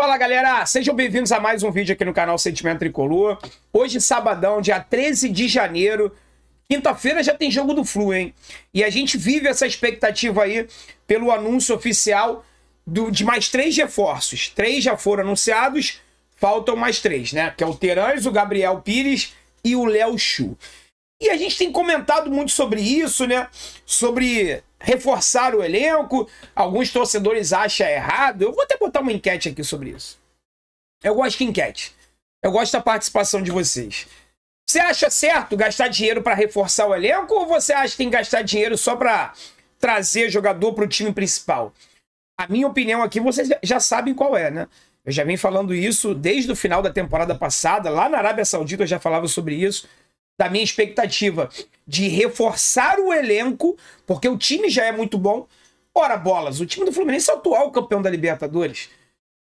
Fala galera, sejam bem-vindos a mais um vídeo aqui no canal Sentimento Tricolor. Hoje, sabadão, dia 13 de janeiro, quinta-feira já tem jogo do Flu, hein? E a gente vive essa expectativa aí pelo anúncio oficial do, de mais três reforços. Três já foram anunciados, faltam mais três, né? Que é o Terãs, o Gabriel Pires e o Léo Chu. E a gente tem comentado muito sobre isso, né? Sobre reforçar o elenco. Alguns torcedores acham errado. Eu vou até botar uma enquete aqui sobre isso. Eu gosto de enquete. Eu gosto da participação de vocês. Você acha certo gastar dinheiro para reforçar o elenco ou você acha que tem que gastar dinheiro só para trazer jogador para o time principal? A minha opinião aqui vocês já sabem qual é, né? Eu já venho falando isso desde o final da temporada passada. Lá na Arábia Saudita eu já falava sobre isso da minha expectativa de reforçar o elenco, porque o time já é muito bom. Ora, bolas, o time do Fluminense é o atual campeão da Libertadores.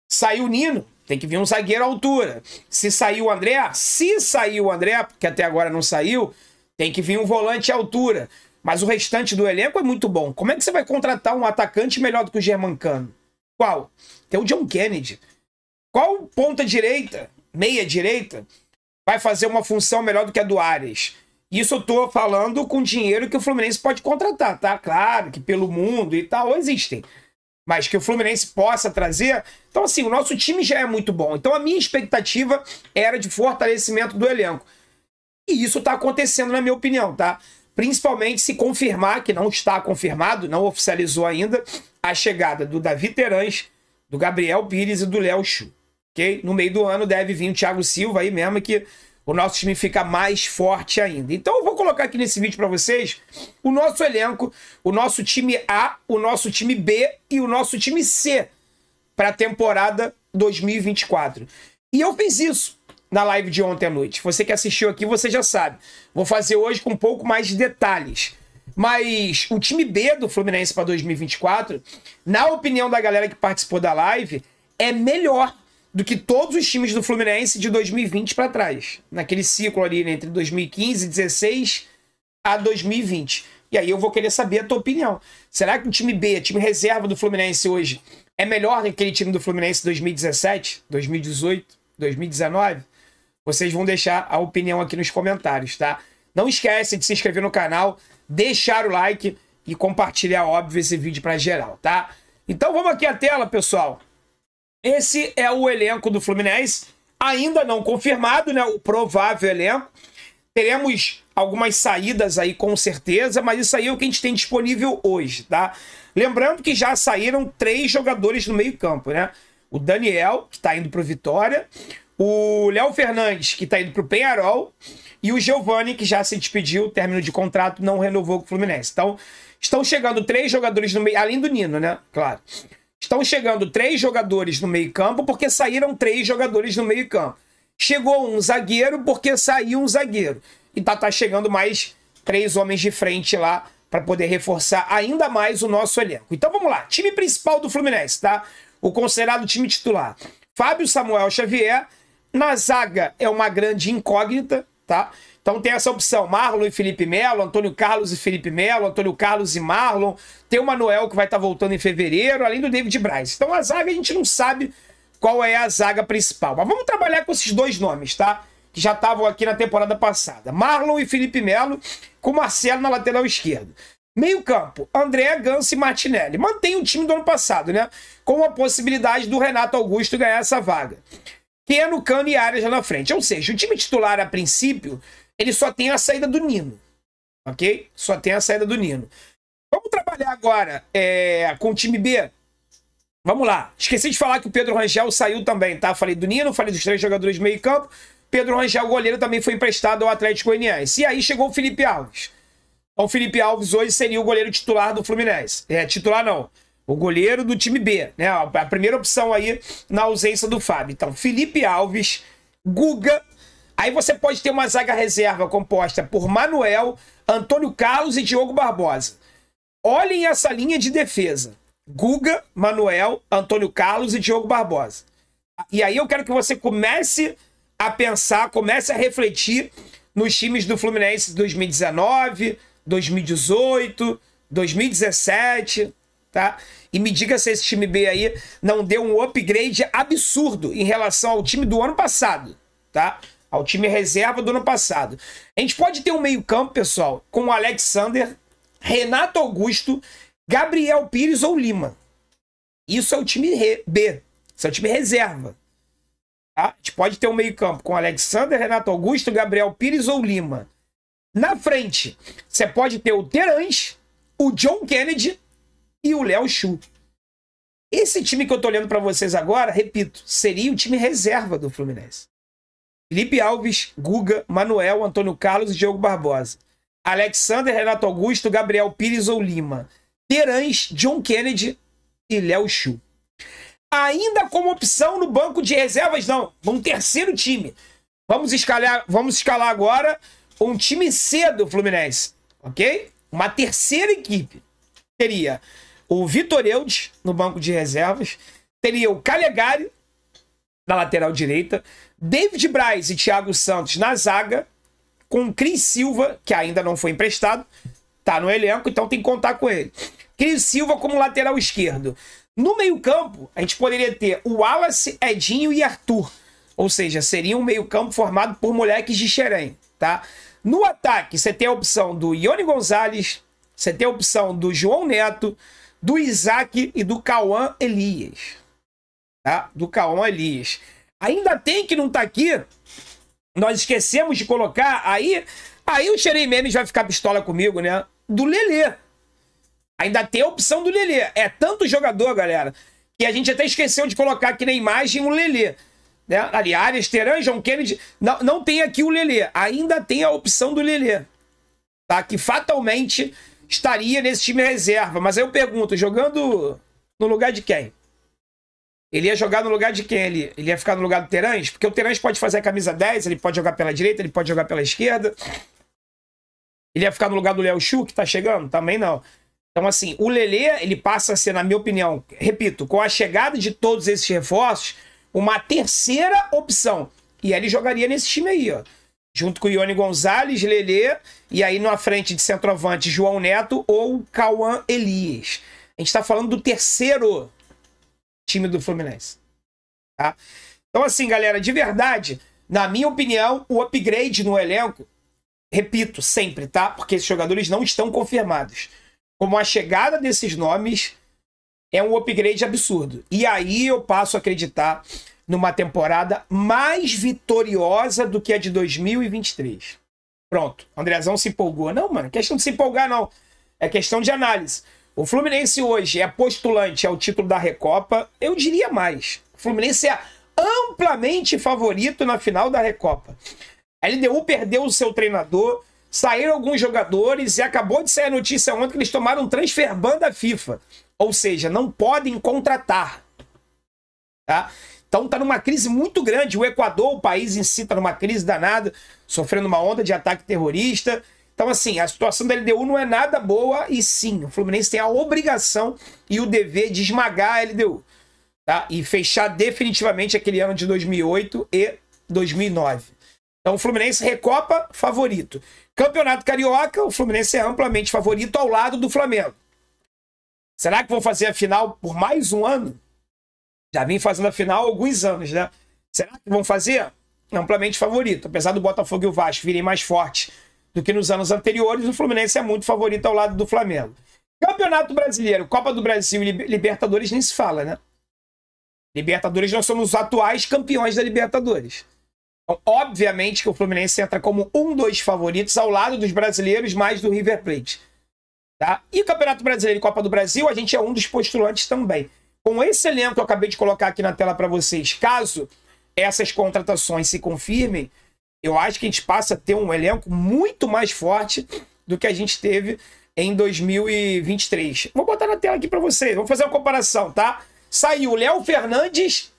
Saiu o Nino, tem que vir um zagueiro à altura. Se saiu o André, se saiu o André, porque até agora não saiu, tem que vir um volante à altura. Mas o restante do elenco é muito bom. Como é que você vai contratar um atacante melhor do que o Germancano? Qual? Tem o John Kennedy. Qual ponta direita? Meia direita? Vai fazer uma função melhor do que a do Ares. Isso eu tô falando com dinheiro que o Fluminense pode contratar, tá? Claro que pelo mundo e tal existem. Mas que o Fluminense possa trazer. Então, assim, o nosso time já é muito bom. Então, a minha expectativa era de fortalecimento do elenco. E isso tá acontecendo, na minha opinião, tá? Principalmente se confirmar, que não está confirmado, não oficializou ainda, a chegada do Davi Terãs, do Gabriel Pires e do Léo Chu ok? No meio do ano deve vir o Thiago Silva aí mesmo, que o nosso time fica mais forte ainda. Então eu vou colocar aqui nesse vídeo para vocês o nosso elenco, o nosso time A, o nosso time B e o nosso time C para a temporada 2024. E eu fiz isso na live de ontem à noite. Você que assistiu aqui, você já sabe. Vou fazer hoje com um pouco mais de detalhes. Mas o time B do Fluminense para 2024, na opinião da galera que participou da live, é melhor do que todos os times do Fluminense de 2020 para trás. Naquele ciclo ali né, entre 2015 16 a 2020. E aí eu vou querer saber a tua opinião. Será que o time B, time reserva do Fluminense hoje, é melhor do que aquele time do Fluminense 2017, 2018, 2019? Vocês vão deixar a opinião aqui nos comentários, tá? Não esquece de se inscrever no canal, deixar o like e compartilhar, óbvio, esse vídeo para geral, tá? Então vamos aqui à tela, pessoal. Esse é o elenco do Fluminense, ainda não confirmado, né? O provável elenco. Teremos algumas saídas aí com certeza, mas isso aí é o que a gente tem disponível hoje, tá? Lembrando que já saíram três jogadores no meio-campo, né? O Daniel, que está indo para o Vitória, o Léo Fernandes, que está indo para o Penharol, e o Giovani, que já se despediu, término de contrato, não renovou com o Fluminense. Então, estão chegando três jogadores no meio, além do Nino, né? Claro. Estão chegando três jogadores no meio-campo porque saíram três jogadores no meio-campo. Chegou um zagueiro porque saiu um zagueiro. E tá, tá chegando mais três homens de frente lá para poder reforçar ainda mais o nosso elenco. Então vamos lá. Time principal do Fluminense, tá? O considerado time titular. Fábio Samuel Xavier. Na zaga é uma grande incógnita, tá? Então tem essa opção: Marlon e Felipe Melo, Antônio Carlos e Felipe Melo, Antônio Carlos e Marlon. Tem o Manuel que vai estar tá voltando em fevereiro, além do David Braz. Então a zaga a gente não sabe qual é a zaga principal. Mas vamos trabalhar com esses dois nomes, tá? Que já estavam aqui na temporada passada: Marlon e Felipe Melo, com Marcelo na lateral esquerda. Meio campo, André, Gans e Martinelli. Mantém o time do ano passado, né? Com a possibilidade do Renato Augusto ganhar essa vaga. Keno, Cano e Arias lá na frente. Ou seja, o time titular, a princípio, ele só tem a saída do Nino. Ok? Só tem a saída do Nino. Vamos trabalhar agora é, com o time B. Vamos lá. Esqueci de falar que o Pedro Rangel saiu também, tá? Falei do Nino, falei dos três jogadores de meio campo. Pedro Rangel, goleiro, também foi emprestado ao Atlético Goianiense. E aí chegou o Felipe Alves. Então, o Felipe Alves hoje seria o goleiro titular do Fluminense. É, titular não. O goleiro do time B, né? A primeira opção aí na ausência do Fábio. Então, Felipe Alves, Guga, Aí você pode ter uma zaga reserva composta por Manuel, Antônio Carlos e Diogo Barbosa. Olhem essa linha de defesa. Guga, Manuel, Antônio Carlos e Diogo Barbosa. E aí eu quero que você comece a pensar, comece a refletir nos times do Fluminense 2019, 2018, 2017. tá? E me diga se esse time B aí não deu um upgrade absurdo em relação ao time do ano passado, tá? Ao time reserva do ano passado. A gente pode ter um meio-campo, pessoal, com o Alexander, Renato Augusto, Gabriel Pires ou Lima. Isso é o time B. Isso é o time reserva. Tá? A gente pode ter um meio-campo com Alexander, Renato Augusto, Gabriel Pires ou Lima. Na frente, você pode ter o Terãs, o John Kennedy e o Léo Chu. Esse time que eu tô olhando para vocês agora, repito, seria o time reserva do Fluminense. Felipe Alves, Guga, Manuel, Antônio Carlos e Diogo Barbosa. Alexander, Renato Augusto, Gabriel Pires ou Lima. Terãs, John Kennedy e Léo Chu. Ainda como opção no banco de reservas, não. Um terceiro time. Vamos escalar, vamos escalar agora um time C do Fluminense. Ok? Uma terceira equipe. Teria o Vitor Eudes no banco de reservas. Teria o Calegari na lateral direita. David Braz e Thiago Santos na zaga. Com Cris Silva, que ainda não foi emprestado. Tá no elenco, então tem que contar com ele. Cris Silva como lateral esquerdo. No meio-campo, a gente poderia ter o Wallace, Edinho e Arthur. Ou seja, seria um meio-campo formado por moleques de Xerém, tá? No ataque, você tem a opção do Ione Gonzalez, você tem a opção do João Neto, do Isaac e do Cauã Elias. Tá? Do Cauã Elias. Ainda tem que não tá aqui. Nós esquecemos de colocar aí. Aí o Xerém Memes vai ficar pistola comigo, né? Do Lelê. Ainda tem a opção do Lelê. É tanto jogador, galera, que a gente até esqueceu de colocar aqui na imagem o Lelê. Né? Ali, Arias, Teran, John Kennedy. Não, não tem aqui o Lelê. Ainda tem a opção do Lelê. Tá? Que fatalmente estaria nesse time reserva. Mas aí eu pergunto, jogando no lugar de quem? Ele ia jogar no lugar de quem? Ele, ele ia ficar no lugar do Terãs? Porque o Terãs pode fazer a camisa 10, ele pode jogar pela direita, ele pode jogar pela esquerda. Ele ia ficar no lugar do Léo Chu, que tá chegando? Também não. Então, assim, o Lelê, ele passa a ser, na minha opinião, repito, com a chegada de todos esses reforços, uma terceira opção. E ele jogaria nesse time aí, ó. Junto com o Ione Gonzalez, Lelê, e aí na frente de centroavante, João Neto ou Cauã Elias. A gente tá falando do terceiro time do Fluminense. Tá? Então, assim, galera, de verdade, na minha opinião, o upgrade no elenco, repito, sempre, tá? Porque esses jogadores não estão confirmados como a chegada desses nomes é um upgrade absurdo. E aí eu passo a acreditar numa temporada mais vitoriosa do que a de 2023. Pronto, Andrezão se empolgou. Não, mano, questão de se empolgar não. É questão de análise. O Fluminense hoje é postulante ao título da Recopa. Eu diria mais. O Fluminense é amplamente favorito na final da Recopa. A LDU perdeu o seu treinador, saíram alguns jogadores e acabou de sair a notícia ontem que eles tomaram um transfer ban da FIFA. Ou seja, não podem contratar. Tá? Então tá numa crise muito grande. O Equador, o país em si, tá numa crise danada, sofrendo uma onda de ataque terrorista. Então, assim, a situação da LDU não é nada boa e sim, o Fluminense tem a obrigação e o dever de esmagar a LDU. Tá? E fechar definitivamente aquele ano de 2008 e 2009. Então, o Fluminense recopa favorito. Campeonato Carioca, o Fluminense é amplamente favorito ao lado do Flamengo. Será que vão fazer a final por mais um ano? Já vem fazendo a final há alguns anos, né? Será que vão fazer? Amplamente favorito. Apesar do Botafogo e o Vasco virem mais fortes do que nos anos anteriores, o Fluminense é muito favorito ao lado do Flamengo. Campeonato Brasileiro, Copa do Brasil e Libertadores nem se fala, né? Libertadores, nós somos os atuais campeões da Libertadores. Então, obviamente que o Fluminense entra como um dos favoritos ao lado dos brasileiros, mais do River Plate. Tá? E Campeonato Brasileiro e Copa do Brasil, a gente é um dos postulantes também. Com esse elenco que eu acabei de colocar aqui na tela para vocês, caso essas contratações se confirmem, eu acho que a gente passa a ter um elenco muito mais forte do que a gente teve em 2023. Vou botar na tela aqui para vocês, vamos fazer uma comparação, tá? Saiu Léo Fernandes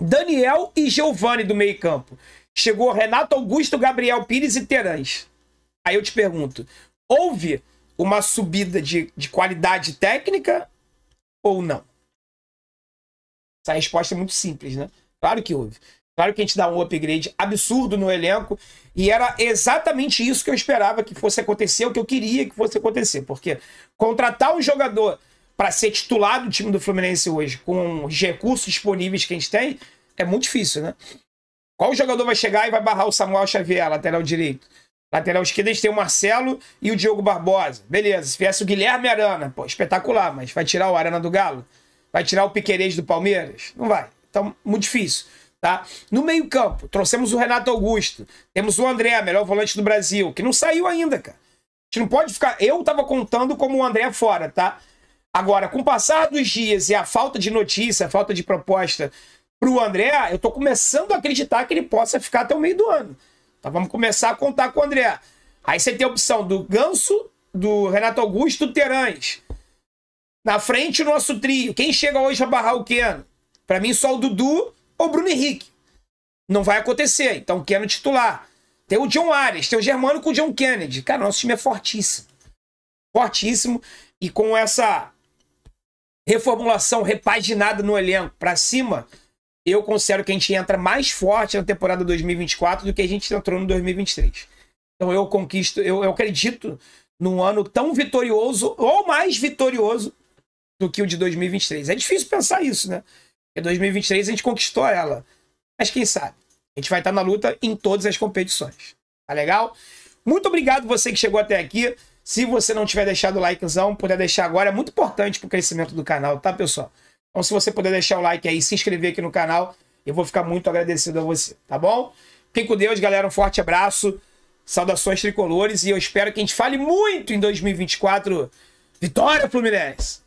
Daniel e Giovanni do meio campo. Chegou Renato Augusto, Gabriel Pires e Terãs. Aí eu te pergunto, houve uma subida de, de qualidade técnica ou não? Essa resposta é muito simples, né? Claro que houve. Claro que a gente dá um upgrade absurdo no elenco e era exatamente isso que eu esperava que fosse acontecer, o que eu queria que fosse acontecer. Porque contratar um jogador para ser titular do time do Fluminense hoje, com os recursos disponíveis que a gente tem, é muito difícil, né? Qual jogador vai chegar e vai barrar o Samuel Xavier, lateral direito? Lateral esquerdo a gente tem o Marcelo e o Diogo Barbosa. Beleza, se viesse o Guilherme Arana, pô, espetacular, mas vai tirar o Arana do Galo? Vai tirar o Piquerez do Palmeiras? Não vai. Então, muito difícil. Tá? No meio-campo, trouxemos o Renato Augusto. Temos o André, melhor volante do Brasil, que não saiu ainda, cara. A gente não pode ficar. Eu tava contando como o André fora, tá? Agora, com o passar dos dias e a falta de notícia, a falta de proposta pro André, eu tô começando a acreditar que ele possa ficar até o meio do ano. Então vamos começar a contar com o André. Aí você tem a opção do Ganso, do Renato Augusto, do Terãs. Na frente, o nosso trio. Quem chega hoje a barrar o Keno? Para mim, só o Dudu ou Bruno Henrique. Não vai acontecer. Então, Keno titular. Tem o John Arias, tem o Germano com o John Kennedy. Cara, nosso time é fortíssimo. Fortíssimo. E com essa reformulação repaginada no elenco para cima, eu considero que a gente entra mais forte na temporada 2024 do que a gente entrou no 2023. Então eu conquisto, eu, eu acredito num ano tão vitorioso ou mais vitorioso do que o de 2023. É difícil pensar isso, né? Porque 2023 a gente conquistou ela. Mas quem sabe? A gente vai estar na luta em todas as competições. Tá legal? Muito obrigado você que chegou até aqui. Se você não tiver deixado o likezão, puder deixar agora, é muito importante para o crescimento do canal, tá, pessoal? Então, se você puder deixar o like aí, se inscrever aqui no canal, eu vou ficar muito agradecido a você, tá bom? Fiquem com Deus, galera. Um forte abraço. Saudações tricolores e eu espero que a gente fale muito em 2024. Vitória, Fluminense!